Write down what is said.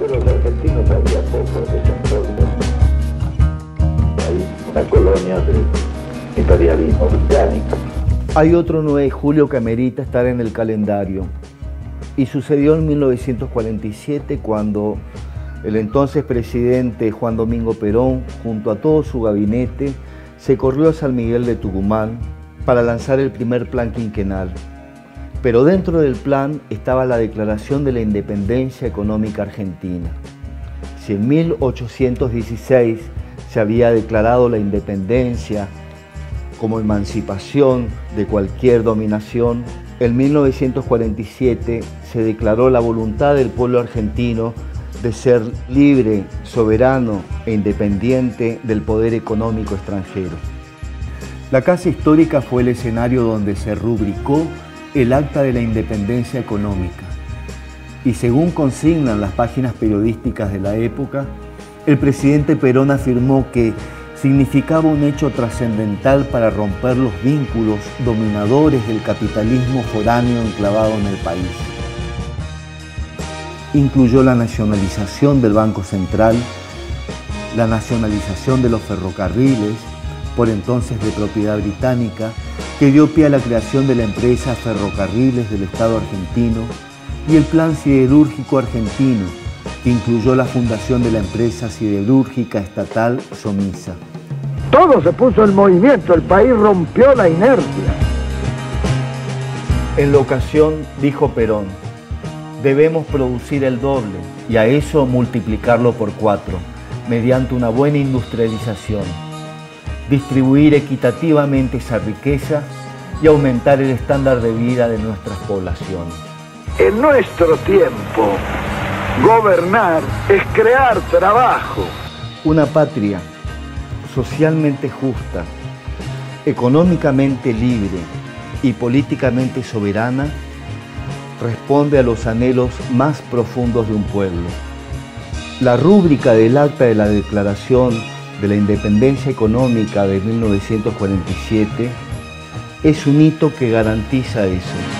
Pero los argentinos sabían poco de. Ahí, una colonia del imperialismo británico. Hay otro 9 de julio que amerita estar en el calendario. Y sucedió en 1947 cuando el entonces presidente Juan Domingo Perón, junto a todo su gabinete, se corrió a San Miguel de Tucumán para lanzar el primer plan quinquenal. Pero dentro del plan estaba la declaración de la independencia económica argentina. Si en 1816 se había declarado la independencia como emancipación de cualquier dominación, en 1947 se declaró la voluntad del pueblo argentino de ser libre, soberano e independiente del poder económico extranjero. La Casa Histórica fue el escenario donde se rubricó el acta de la independencia económica. Y según consignan las páginas periodísticas de la época, el presidente Perón afirmó que significaba un hecho trascendental para romper los vínculos dominadores del capitalismo foráneo enclavado en el país incluyó la nacionalización del Banco Central, la nacionalización de los ferrocarriles, por entonces de propiedad británica, que dio pie a la creación de la empresa Ferrocarriles del Estado argentino y el Plan Siderúrgico Argentino, que incluyó la fundación de la empresa siderúrgica estatal Somisa. Todo se puso en movimiento, el país rompió la inercia. En la ocasión dijo Perón, debemos producir el doble y a eso multiplicarlo por cuatro, mediante una buena industrialización, distribuir equitativamente esa riqueza y aumentar el estándar de vida de nuestras poblaciones. En nuestro tiempo, gobernar es crear trabajo. Una patria socialmente justa, económicamente libre y políticamente soberana responde a los anhelos más profundos de un pueblo. La rúbrica del acta de la Declaración de la Independencia Económica de 1947 es un hito que garantiza eso.